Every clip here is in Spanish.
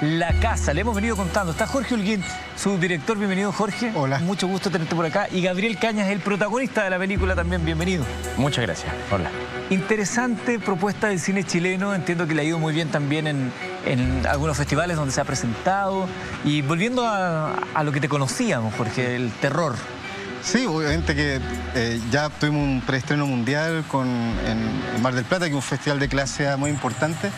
La Casa. Le hemos venido contando. Está Jorge Holguín, su director. Bienvenido, Jorge. Hola. Mucho gusto tenerte por acá. Y Gabriel Cañas, el protagonista de la película también. Bienvenido. Muchas gracias. Hola. Interesante propuesta del cine chileno. Entiendo que le ha ido muy bien también en, en algunos festivales donde se ha presentado. Y volviendo a, a lo que te conocíamos, Jorge, el terror. Sí, obviamente que eh, ya tuvimos un preestreno mundial con, en, en Mar del Plata, que es un festival de clase A muy importante.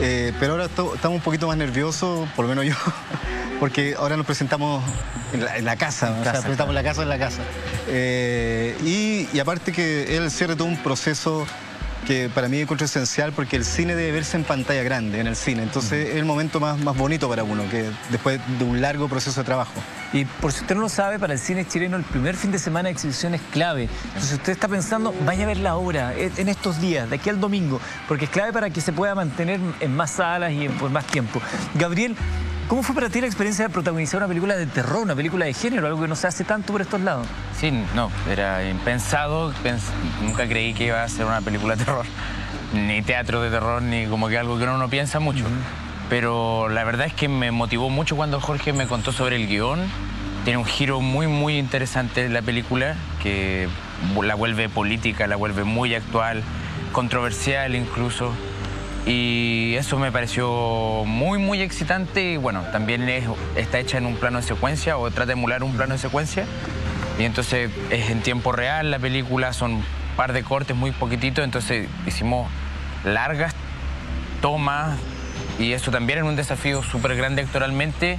Eh, pero ahora estamos un poquito más nerviosos, por lo menos yo, porque ahora nos presentamos en la, en la casa, o sea, presentamos la casa en la casa. Eh, y, y aparte que cierre de todo un proceso que para mí encuentro esencial porque el cine debe verse en pantalla grande, en el cine. Entonces es el momento más, más bonito para uno, que después de un largo proceso de trabajo. Y por si usted no lo sabe, para el cine chileno el primer fin de semana de exhibición es clave. Entonces, si usted está pensando, vaya a ver la obra eh, en estos días, de aquí al domingo, porque es clave para que se pueda mantener en más salas y en- por más tiempo. Gabriel, ¿cómo fue para ti la experiencia de protagonizar una película de terror, una película de género, algo que no se hace tanto por estos lados? Sí, no, era impensado. pens- nunca creí que iba a ser una película de terror, ni teatro de terror, ni como que algo que uno no piensa mucho. Pero la verdad es que me motivó mucho cuando Jorge me contó sobre el guion. Tiene un giro muy, muy interesante la película, que la vuelve política, la vuelve muy actual, controversial incluso. Y eso me pareció muy, muy excitante. Y bueno, también es- está hecha en un plano de secuencia o trata de emular un plano de secuencia. Y entonces es en tiempo real la película, son un par de cortes muy poquititos, entonces hicimos largas tomas y eso también era un desafío súper grande actoralmente.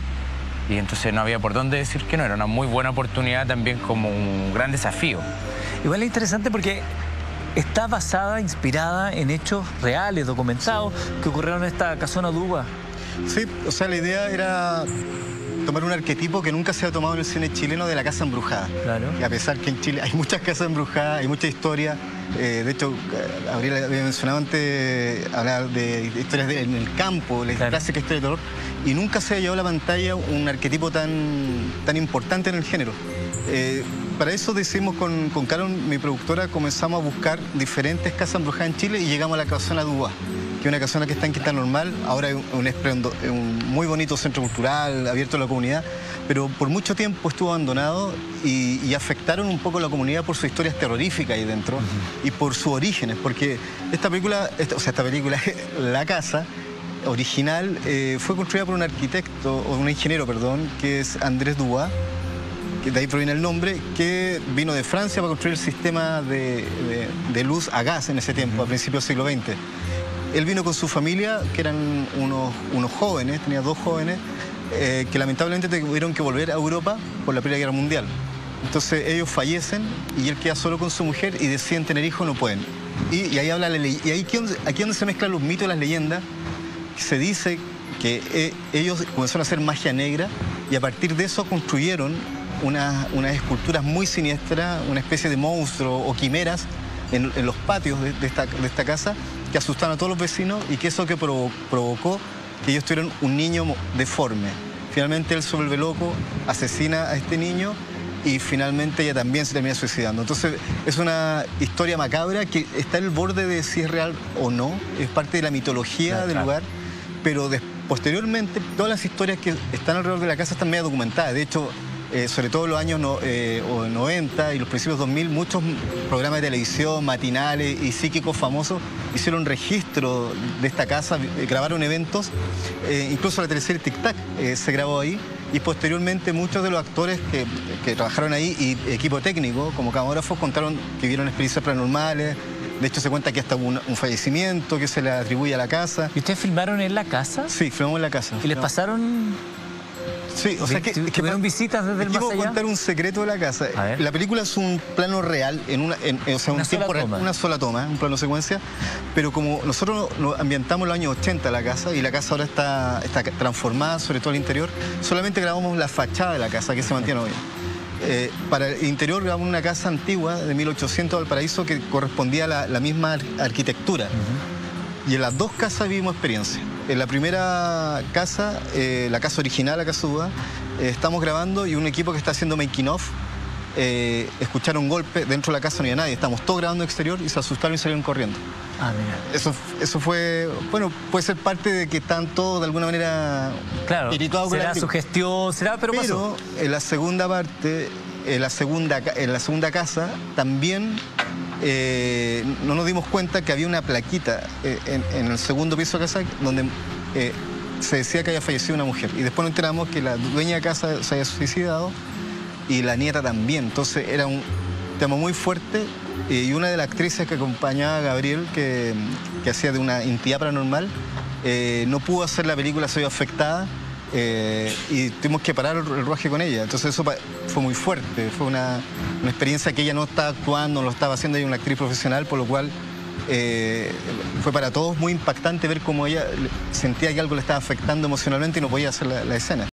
Y entonces no había por dónde decir que no, era una muy buena oportunidad también como un gran desafío. Igual es interesante porque está basada, inspirada en hechos reales, documentados, que ocurrieron en esta casona de uva. Sí, o sea, la idea era tomar un arquetipo que nunca se ha tomado en el cine chileno de la casa embrujada. Claro. Y a pesar que en Chile hay muchas casas embrujadas, hay mucha historia. eh, de hecho, eh, Gabriel había mencionado antes hablar de historias de- en el campo, la Claro. clásica historia de terror, y nunca se ha llevado a la pantalla un arquetipo tan, tan importante en el género. Eh, para eso decimos con, con Carol, mi productora, comenzamos a buscar diferentes casas embrujadas en Chile y llegamos a la casona Dubá, que es una casona que está en Quintana Normal, ahora es un, muy bonito centro cultural, abierto a la comunidad, pero por mucho tiempo estuvo abandonado y, afectaron un poco la comunidad por sus historias terroríficas ahí dentro y por sus orígenes, porque esta película, o sea, esta película, La Casa, original, eh, fue construida por un arquitecto, o un ingeniero, perdón, que es Andrés Dubá, de ahí proviene el nombre, que vino de Francia para construir el sistema de, de- de luz a gas en ese tiempo, a principios del siglo XX. Él vino con su familia, que eran unos, unos jóvenes, tenía dos jóvenes, eh, que lamentablemente tuvieron que volver a Europa por la Primera Guerra Mundial. Entonces ellos fallecen y él queda solo con su mujer y deciden tener hijos, no pueden. Y, y ahí habla la ley. Y ahí aquí donde, se mezclan los mitos y las leyendas, se dice que eh, ellos comenzaron a hacer magia negra y a partir de eso construyeron unas, unas esculturas muy siniestras, una especie de monstruo o quimeras en, en los patios de, de esta, de esta casa que asustaron a todos los vecinos y que eso que provo- provocó que ellos tuvieran un niño deforme. Finalmente él se vuelve loco, asesina a este niño y finalmente ella también se termina suicidando. Entonces es una historia macabra que está en el borde de si es real o no, es parte de la mitología del claro. lugar, pero posteriormente todas las historias que están alrededor de la casa están medio documentadas. De hecho, eh, sobre todo en los años no- eh, o 90 y los principios 2000, muchos programas de televisión, matinales y psíquicos famosos hicieron registro de esta casa, eh, grabaron eventos, eh, incluso la teleserie Tic Tac eh, se grabó ahí y posteriormente muchos de los actores que, que trabajaron ahí y equipo técnico como camarógrafos contaron que vieron experiencias paranormales. De hecho, se cuenta que hasta hubo un, un fallecimiento que se le atribuye a la casa. ¿Y ustedes filmaron en la casa? Sí, filmamos en la casa. ¿Y les pasaron Sí, o sea que, ¿Tu- que ¿Tuvieron visitas desde el más allá? contar un secreto de la casa. La película es un plano real, en una, en- o sea, un Una sola tiempo real, toma. una sola toma, un plano secuencia. Pero como nosotros nos ambientamos en los años 80 la casa y la casa ahora está, está transformada, sobre todo el interior, solamente grabamos la fachada de la casa que se mantiene hoy. Eh, para el interior grabamos una casa antigua de 1800 Valparaíso que correspondía a la, la misma ar- arquitectura. Y en las dos casas vivimos experiencia. En la primera casa, eh, la casa original, la casa eh, estamos grabando y un equipo que está haciendo making of eh, escucharon golpe, dentro de la casa no había nadie, estábamos todos grabando exterior y se asustaron y salieron corriendo. Ah, mira. Eso, eso fue, bueno, puede ser parte de que están todos de alguna manera Claro, irritados con la será película. sugestión, será, pero, pasó. Pero en la segunda parte, en la segunda, en la segunda casa, también eh, no nos dimos cuenta que había una plaquita eh, en, el segundo piso de casa donde eh, se decía que había fallecido una mujer. Y después nos enteramos que la dueña de casa se había suicidado y la nieta también. Entonces era un tema muy fuerte. y una de las actrices que acompañaba a Gabriel, que, que hacía de una entidad paranormal, no pudo hacer la película, se vio afectada eh, y tuvimos que parar el, el rodaje con ella. Entonces eso fue muy fuerte, fue una, una experiencia que ella no estaba actuando, no lo estaba haciendo, ella una actriz profesional, por lo cual eh, fue para todos muy impactante ver cómo ella sentía que algo le estaba afectando emocionalmente y no podía hacer la escena.